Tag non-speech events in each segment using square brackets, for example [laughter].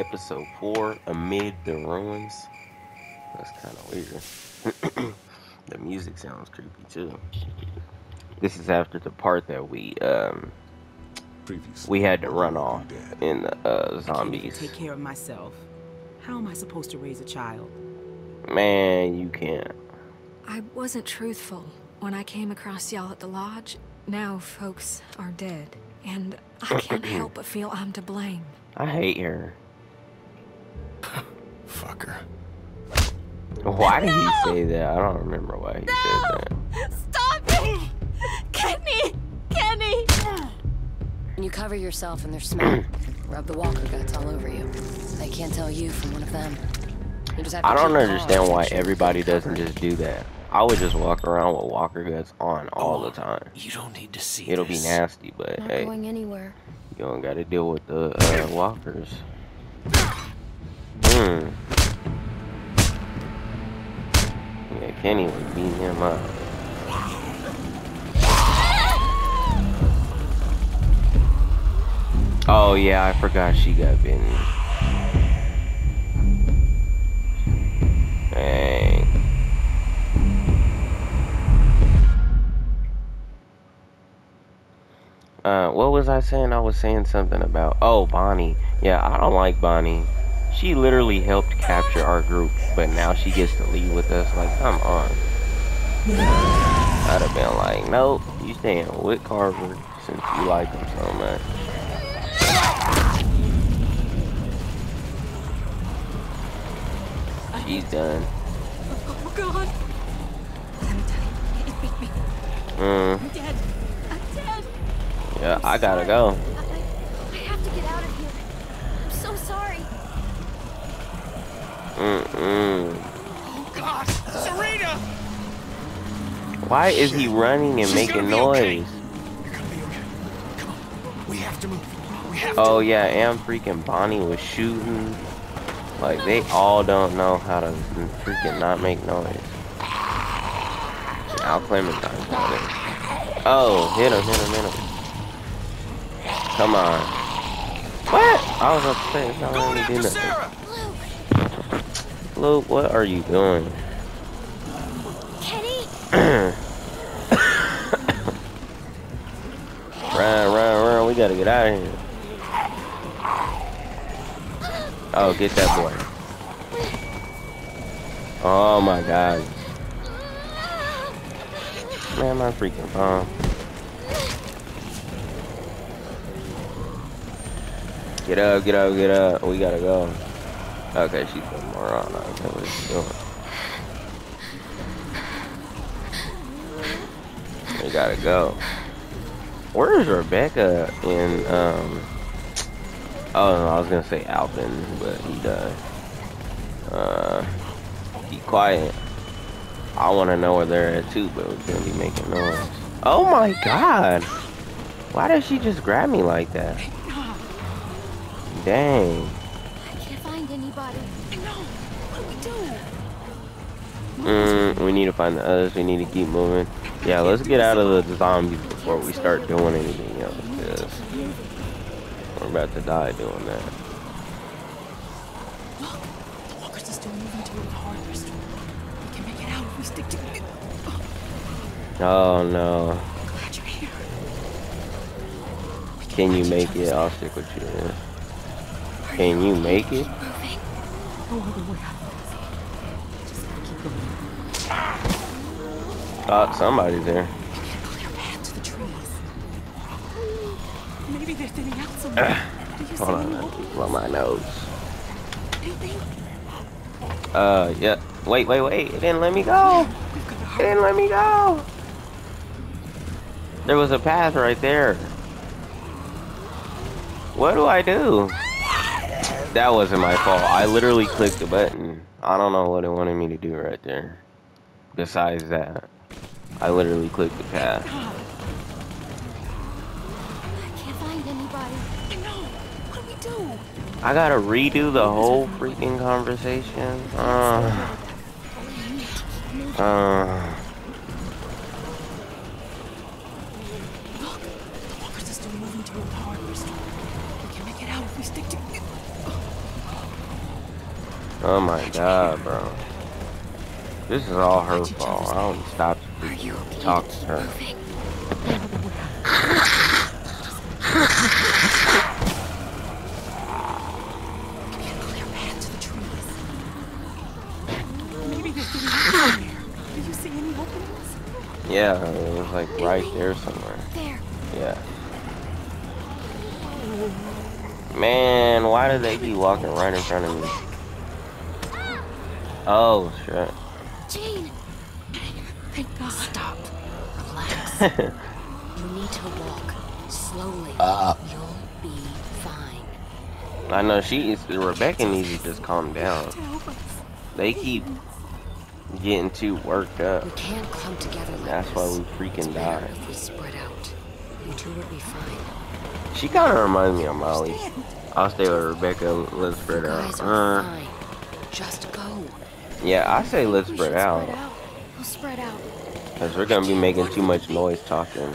episode 4, Amid the Ruins. That's kind of weird. [clears throat] the music sounds creepy too. This is after the part that we um we had to run off in the uh, zombies. take care of myself. How am I supposed to raise a child? Man, you can't. I wasn't truthful when I came across y'all at the lodge. Now folks are dead, and I can't [clears throat] help but feel I'm to blame. I hate her. [sighs] Fuck her. Why did No! he say that? I don't remember why he said that. Stop it! Kenny! Kenny! When you cover yourself in their smell, [clears throat] rub the walker guts all over you. They can't tell you from one of them. You just have to I don't understand why everybody doesn't just do that. I would just walk around with walker guts on all the time. You don't need to see It'll be nasty, but Not hey, going anywhere. you don't gotta deal with the uh, walkers. Hmm. Yeah, Kenny was beating him up. Oh yeah, I forgot she got bitten. Dang. Uh, what was I saying? I was saying something about oh Bonnie. Yeah, I don't like Bonnie. She literally helped capture our group, but now she gets to leave with us. Like, come on. I'd have been like, nope, you staying with Carver since you like him so much. She's done. Oh, God! It beat me. Mm, I'm dead. I'm dead. yeah, I gotta go. I have to get out of here. I'm so sorry. Oh God, Sarita! Why is he running and She's making okay. noise? You're gonna be okay. Come on, we have to move. We have to. Oh yeah, and freaking Bonnie was shooting. Like they all don't know how to freaking not make noise. Clementine got it. Oh, hit him, hit him, hit him. Come on. What? I was about to say, it's not Going letting me do nothing. Sarah. What are you doing? Kenny! [coughs] Run, run, run. We gotta get out of here. Oh, get that boy. Oh my god. Man, my freaking phone. Get up, get up, get up. We gotta go. Okay, she's putting more on. Okay, what is she doing? We gotta go. Where is Rebecca in, um... Oh, no, I was gonna say Alvin, but he died. Uh, be quiet. I wanna know where they're at too, but we're gonna be making noise. Oh my god! Why did she just grab me like that? Dang. I can't find anybody. No! What do we do? Mm, we need to find the others. We need to keep moving. Yeah, let's get out of the zombies before we start doing anything else. 'cause we're about to die doing that. Look! The walkers are still moving toward the hardware. We can make it out if we stick together. Oh no. Glad you're here. Can you make it? I'll stick with you. Can you make it? Thought somebody's there. Maybe they're out somewhere. Hold on, I blow my nose. Uh, yeah. Wait, wait, wait. It didn't let me go. It didn't let me go. There was a path right there. What do I do? That wasn't my fault. I literally clicked the button. I don't know what it wanted me to do right there. Besides that, I literally clicked the path. I can't find anybody. What do we do? I gotta redo the whole freaking conversation. Uh, uh, Look! The walkers are still moving toward the hardware store. We can make it out if we stick together. Oh my god, bro. This is all her fault. I don't stop to talk to her. Moving. Get a clear path to the trees. Maybe there's getting out somewhere. Do you see any openings? Yeah, it was like right there somewhere. There. Yeah. Man, why do they keep walking right in front of me? Oh, shit. Jane. Thank God. Stop. Relax. [laughs] you need to walk slowly. You'll be fine. I know she is, Rebecca needs to just calm down. They keep getting too worked up. We can't clump together like That's this. why we freaking It's better die. If we spread out, you two would be fine. She kind of reminds me of Molly. I'll stay with Rebecca. Let's spread out. Uh. Just go. Yeah, I say let's spread out. Spread out. We'll spread out. Because we're going to be making too much noise talking.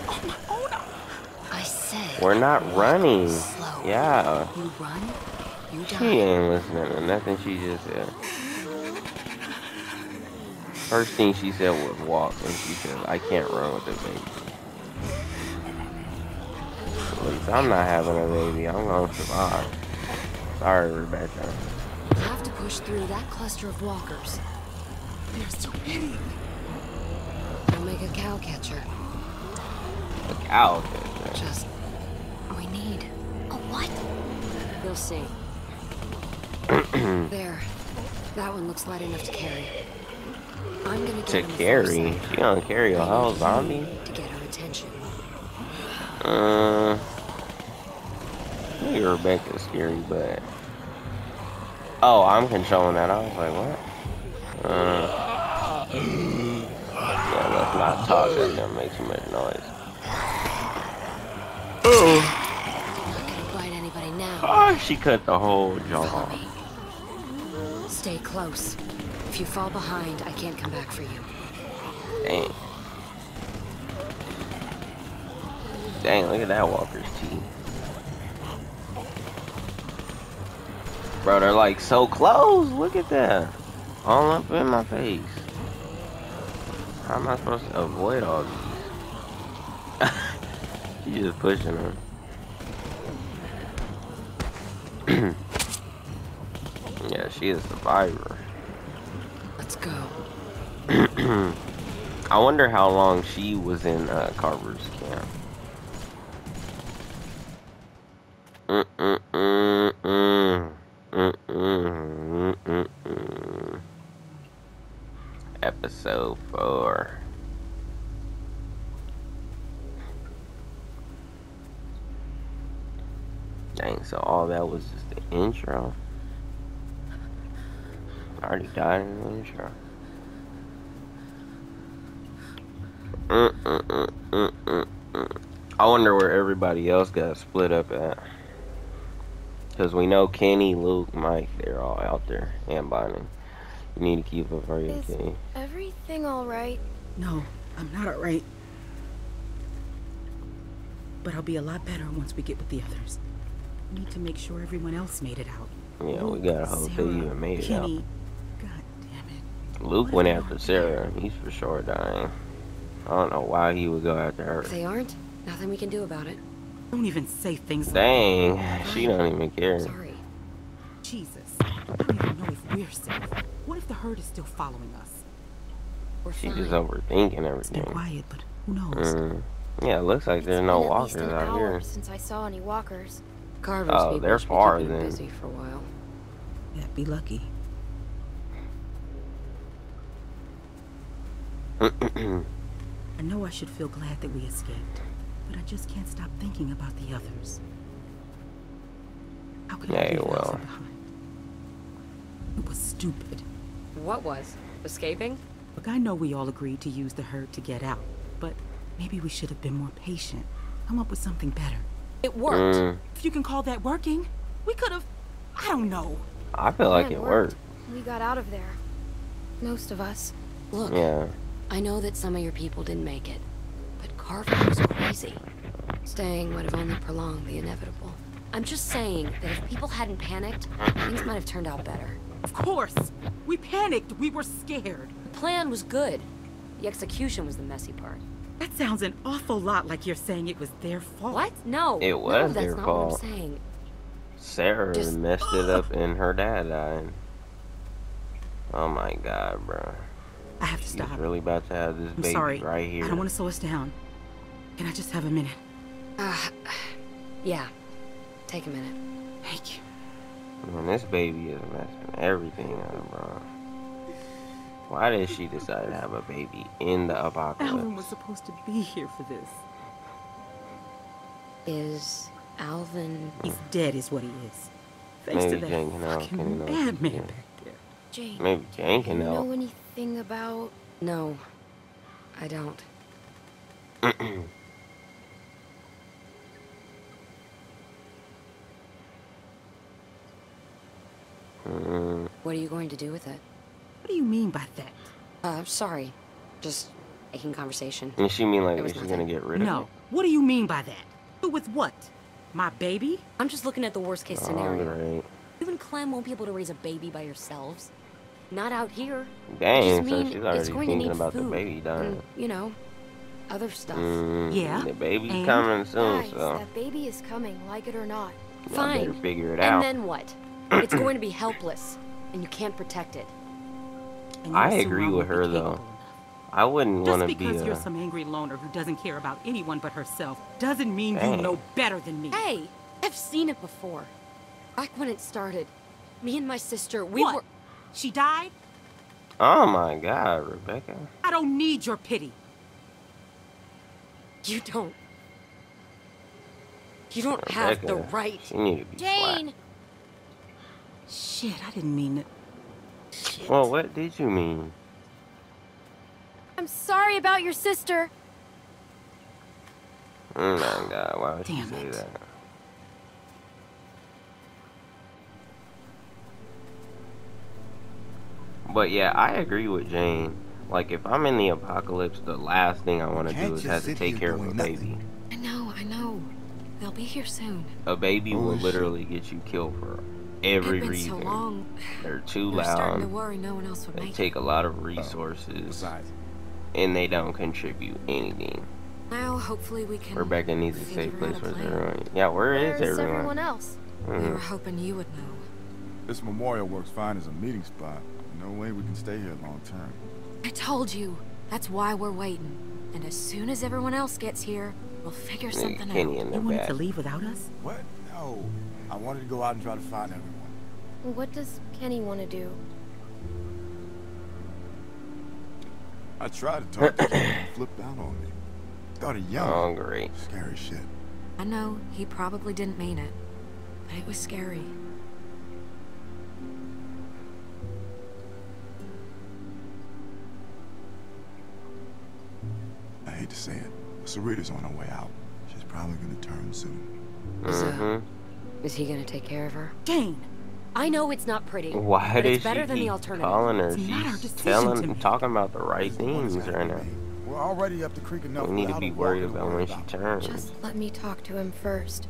I said. We're not running. Slow. Yeah. You run, you She ain't listening to nothing she just said. First thing she said was walk, and she said, I can't run with this baby. At least I'm not having a baby. I'm gonna survive. Sorry, Rebecca. You have to push through that cluster of walkers. There's so many. We'll make a cow catcher. Look out. Just. We need. A what? You'll see. [clears throat] there. That one looks light enough to carry. I'm gonna To on the far carry? She gonna carry a whole zombie? To get her attention. Uh, maybe Rebecca's scary, but oh, I'm controlling that. I was like, what? Uh, yeah, let's not talk. That's gonna make too much noise. Not gonna bite anybody now. Oh, she cut the whole jaw Follow off. me. Stay close. If you fall behind, I can't come back for you. Dang. Dang, look at that walker's teeth. Bro, they're like so close. Look at that. All up in my face. How am I supposed to avoid all these? [laughs] She's just pushing them. [clears throat] yeah, she is a survivor. Let's go. [clears throat] I wonder how long she was in uh, Carver's camp. Dang, so all that was just the intro. I already died in the intro. Mm-mm-mm-mm-mm. I wonder where everybody else got split up at. Because we know Kenny, Luke, Mike, they're all out there. And Bonnie. You need to keep up for your Is Kenny. everything all right? No, I'm not alright. But I'll be a lot better once we get with the others. Need to make sure everyone else made it out. Yeah, we gotta hope they Sarah, even made it out. God damn it. Luke what went after not? Sarah. He's for sure dying. I don't know why he would go after her. If they aren't, nothing we can do about it. Don't even say things like that. Dang, [laughs] she don't even care. Sorry. Jesus. I don't even know if we're safe. What if the herd is still following us? We're She fine. just overthinking It's been everything. quiet, but who knows? Mm. Yeah, it looks like there's no been at least walkers an out hour here. since I saw any walkers. Carver's Oh, people they're should be far then. busy for a while. Yeah, be lucky. [clears throat] I know I should feel glad that we escaped, but I just can't stop thinking about the others. How could I Yeah, leave well. Behind? It was stupid. What was? Escaping? Look, I know we all agreed to use the herd to get out, but maybe we should have been more patient. Come up with something better. It worked. Mm, If you can call that working, we could have. I don't know. I feel like Yeah, it worked. We got out of there. Most of us. Look, Yeah. I know that some of your people didn't make it, but Carver was crazy. Staying would have only prolonged the inevitable. I'm just saying that if people hadn't panicked, things might have turned out better. Of course! We panicked. We were scared. The plan was good. The execution was the messy part. That sounds an awful lot like you're saying it was their fault. What? No. It was no, was that's their not fault. what I'm saying. Sarah Just- messed it up and her dad died. Oh my god, bro. I have to She's stop. really about to have this I'm baby sorry. right here. I don't want to slow us down. Can I just have a minute? Uh, yeah. Take a minute. Thank you. Man, this baby is messing everything up, bro. Why did she decide to have a baby in the apocalypse? Alvin apocalypse? was supposed to be here for this. Is Alvin... He's dead, is what he is. Thanks Maybe to that Jane can help. fucking Can you know? madman Yeah. back there. Jane, Maybe Jane do can you know anything about... No. I don't. [clears throat] Mm, What are you going to do with it? What do you mean by that? Uh, sorry. Just making conversation. and she mean like It was she's gonna get rid of No. it? What do you mean by that? But with what? My baby? I'm just looking at the worst case scenario. Alright. You and Clem won't be able to raise a baby by yourselves. Not out here. I Dang, so mean she's already thinking about food the baby dying. and, you know, other stuff. Mm, Yeah, The baby's and- coming soon, Guys, so that baby is coming, like it or not. Fine. better figure it And out. then what? [clears throat] it's going to be helpless, and you can't protect it. And you I agree with her, though. I wouldn't want to be Just because you're some angry loner who doesn't care about anyone but herself doesn't mean Dang. you know better than me. Hey, I've seen it before. Back when it started, me and my sister, we what? were. She died? Oh my God, Rebecca. I don't need your pity. You don't. You don't have the Rebecca, right. She need to be Jane! Shit, I didn't mean it. Slapped. Well, what did you mean? I'm sorry about your sister. Oh my God, why would she Damn say it. that? But yeah, I agree with Jane. Like, if I'm in the apocalypse, the last thing I want to do is have to take care of a doing baby. nothing. I know, I know. They'll be here soon. A baby will Bullshit. literally get you killed for every It's been reason. so long. They're too They're starting to loud. worry no one else would They make it. take a lot of resources, Besides, and they don't contribute anything. Now, hopefully, we can. Rebecca needs a safe place a for everyone. Yeah, where is Where's everyone? everyone else? Mm. We were hoping you would know. This memorial works fine as a meeting spot. No way we can stay here long term. I told you. That's why we're waiting. And as soon as everyone else gets here, we'll figure something Kenny out. You the wanted to leave without us? What? No. I wanted to go out and try to find everyone. What does Kenny want to do? I tried to talk to him, and he [coughs] flipped out on me. Started Oh, yelling. great. Scary shit. I know he probably didn't mean it, but it was scary. I hate to say it, but Sarita's on her way out. She's probably gonna turn soon. Is, uh, hmm Is he gonna take care of her? Jane! I know it's not pretty. Why but did it's better she than the alternative. calling her? It's not our She's decision telling, to make. talking about the right things right now. We're already up the creek enough. We need to be worried about when she turns. Just let me talk to him first.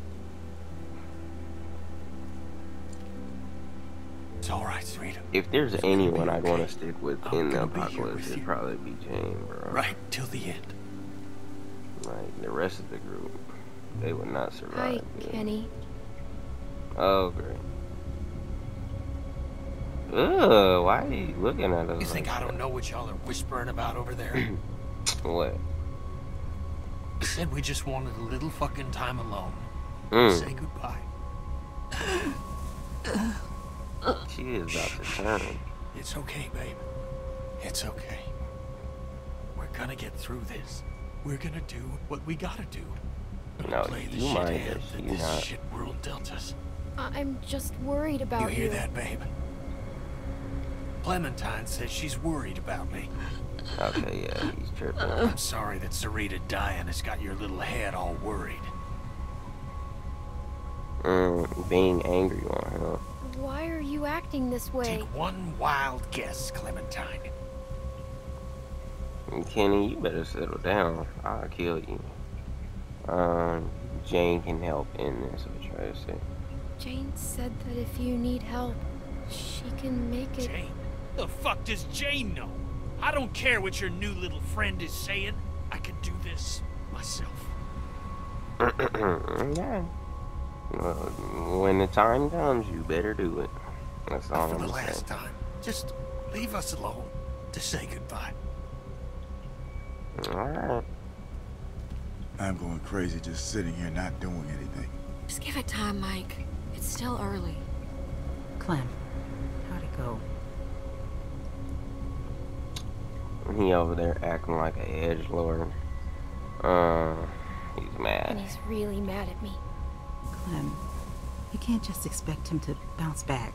It's all right, Sarita. If there's It's anyone I'd want to stick with I'm in the gonna be here apocalypse, it'd you. probably be Jane, bro. Right till the end. Like the rest of the group, they would not Hi, survive. yeah. Kenny. Oh, great. Ugh, why are you looking at us? You think like I don't know what y'all are whispering about over there? [clears throat] What? I said we just wanted a little fucking time alone. Mm, Say goodbye. she is about to turn. It's okay, babe. It's okay. We're gonna get through this. We're gonna do what we gotta do. No, play the you shit mind hand that that this not- shit world dealt us. I- I'm just worried about You about hear that, babe? Clementine says she's worried about me. Okay, yeah, he's tripping. I'm sorry that Sarita dying has got your little head all worried. Mm, being angry on her. Why are you acting this way? Take one wild guess, Clementine. Kenny, you better settle down. I'll kill you. Um, Jane can help in this. I try to say. Jane said that if you need help, she can make it. Jane? The fuck does Jane know? I don't care what your new little friend is saying. I can do this myself. [clears throat] yeah. Well, when the time comes, you better do it. That's all For I'm the saying. last time, just leave us alone to say goodbye. All right. I'm going crazy just sitting here not doing anything. Just give it time, Mike. It's still early. Clem, how'd it go? He over there acting like an edge lord. Uh, he's mad. And mad. he's really mad at me. Clem, you can't just expect him to bounce back.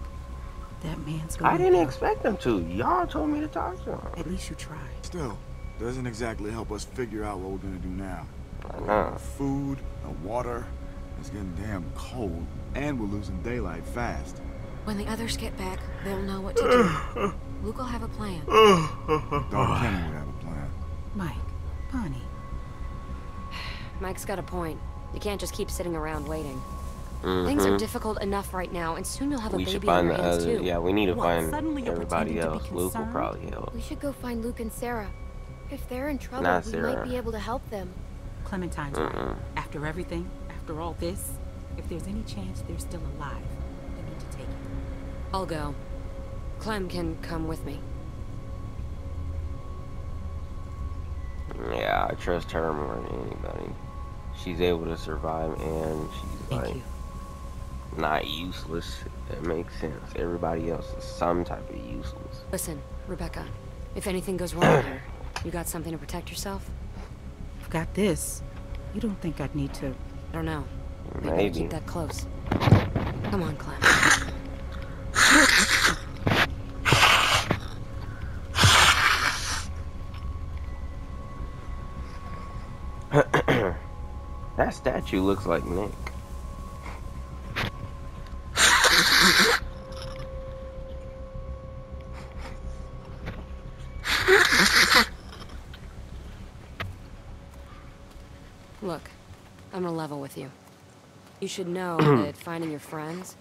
That man's going I didn't through- expect him to. Y'all told me to talk to him. At least you tried. Still, doesn't exactly help us figure out what we're gonna do now. I know. Food, no water, it's getting damn cold, and we're losing daylight fast. When the others get back, they'll know what to do. [sighs] Luke will have a plan. Dark Kenny would have a plan. Mike, Bonnie, Mike's got a point. You can't just keep sitting around waiting. Mm-hmm. Things are difficult enough right now, and soon you'll have a We should baby on find your the hands other. too. Yeah, we need to What, find suddenly you're everybody pretending to be else. Luke will probably help. We should go find Luke and Sarah. If they're in trouble, Not we Sarah. might be able to help them. Clementine's Mm-mm. right. After everything, after all this, if there's any chance they're still alive, you need to take it. I'll go. Clem can come with me. Yeah, I trust her more than anybody. She's able to survive, and she's Thank like you. not useless. That makes sense. Everybody else is some type of useless. Listen, Rebecca. If anything goes wrong [coughs] here, you got something to protect yourself? I've got this. You don't think I'd need to... I don't know. Better Maybe. keep that close. Come on, Clem. [coughs] That statue looks like Nick. Look, I'm gonna level with you. You should know [clears throat] that finding your friends,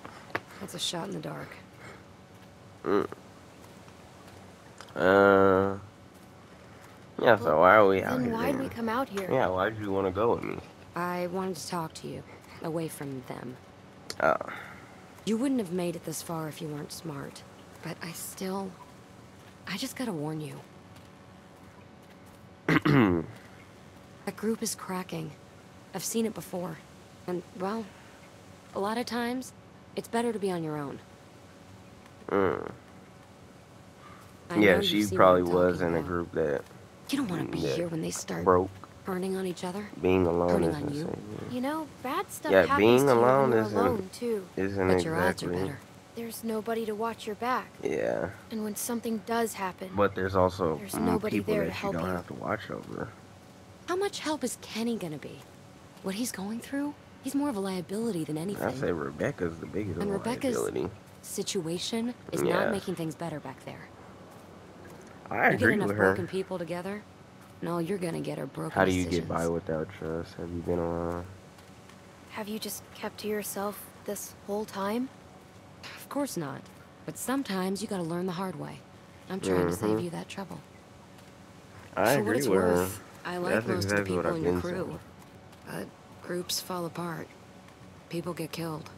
that's a shot in the dark. Uh. Yeah. So why are we out Then here? why'd then? we come out here? Yeah. Why'd you want to go with me? I wanted to talk to you, away from them. Oh. You wouldn't have made it this far if you weren't smart. But I still... I just gotta warn you. [clears throat] that group is cracking. I've seen it before. And, well, a lot of times, it's better to be on your own. Mm. Yeah, she probably was in a group that You don't want to be here when they start broke. turning on each other. Being alone isn't on the you? same. You know, bad stuff Yeah, happens being to alone you when you're isn't- alone, too. Isn't But your odds are better. There's nobody to watch your back. Yeah, And when something does happen, but there's also There's nobody people there that to you don't have to watch over. How much help is Kenny gonna be? What he's going through? He's more of a liability than anything. I say Rebecca's the biggest And Rebecca's liability. situation is Yeah. not making things better back there. I you get agree enough with her. broken people together, no, you're gonna get her broken How do you decisions. get by without trust? Have you been around? have you just kept to yourself this whole time? Of course not. But sometimes you gotta learn the hard way. I'm trying to save Mhm. you that trouble. I For agree what it's with her. I like That's most exactly of the people in your crew. saying. But groups fall apart. People get killed.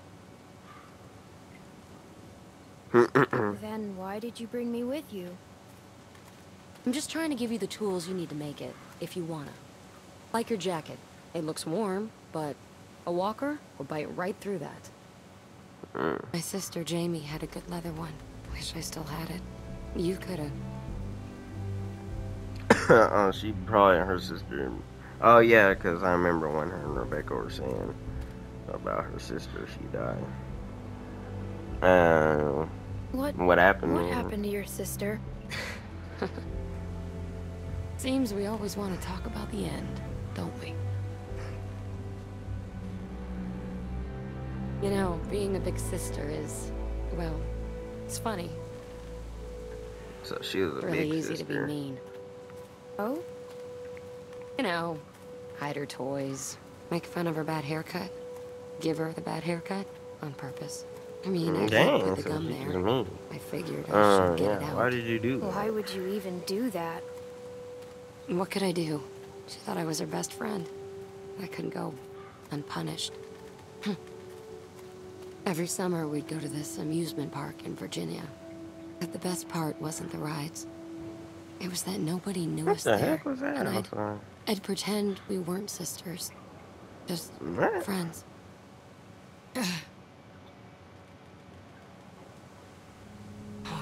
[clears throat] then why did you bring me with you? I'm just trying to give you the tools you need to make it, if you wanna. Like your jacket. It looks warm, but a walker will bite right through that. Mm. [clears throat] My sister Jamie had a good leather one. Wish I still had it. You coulda. [clears throat] oh, she probably her sister. Oh yeah, 'cause I remember when her and Rebecca were saying about her sister. She died. Uh, What what happened? what to happened to your sister? [laughs] Seems we always want to talk about the end, don't we? You know, being a big sister is, well, it's funny. So she was a Really big easy to be mean. Oh? You know, hide her toys, Make fun of her bad haircut? Give her the bad haircut? On purpose. I mean, I Dang, did put the gum she's there. mean. I figured I Uh, should get it out. Why did you do that? Why would you even do that? What could I do? She thought I was her best friend. I couldn't go unpunished. Hmm. Every summer, we'd go to this amusement park in Virginia. But the best part wasn't the rides. It was that nobody knew What us the there. heck was that? And I'm I'd, sorry. I'd pretend we weren't sisters. Just What? friends. [sighs] All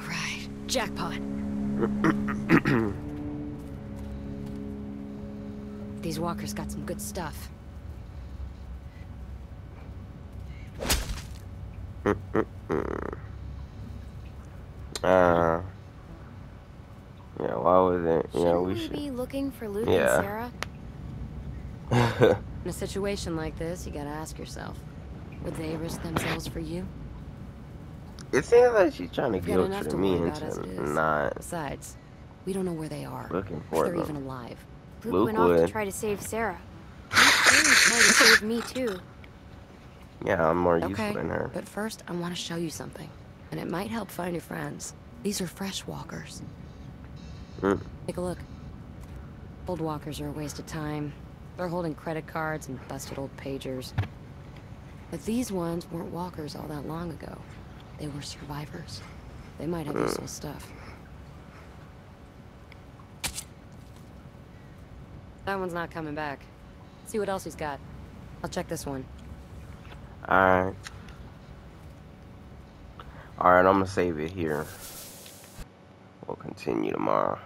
right, jackpot. [coughs] These walkers got some good stuff. [coughs] Uh, yeah, why was it? Yeah, Shouldn't we we should. be looking for Luke Yeah. and Sarah? In a situation like this, you gotta ask yourself, would they risk themselves for you? it seems like she's trying to guilt trip me worry about as into not Besides, we don't know where they are. looking If for they're them. even alive. Luke, Luke went off to try to save Sarah. [laughs] Luke tried to save me too. Yeah, I'm more Okay, useful than her. but first I want to show you something. And it might help find your friends. These are fresh walkers. Mm. Take a look. Old walkers are a waste of time. They're holding credit cards and busted old pagers. But these ones weren't walkers all that long ago. They were survivors. They might have useful hmm. stuff. That one's not coming back. See what else he's got. I'll check this one. Alright. Alright, I'm gonna save it here. We'll continue tomorrow.